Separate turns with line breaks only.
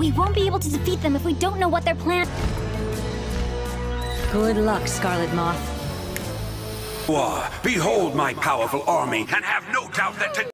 We won't be able to defeat them if we don't know what their plan-
Good luck, Scarlet Moth.
Behold my powerful army, and have no doubt that today